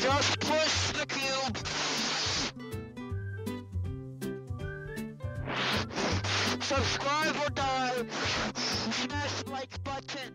Just push the cube. Subscribe or die. Smash like button.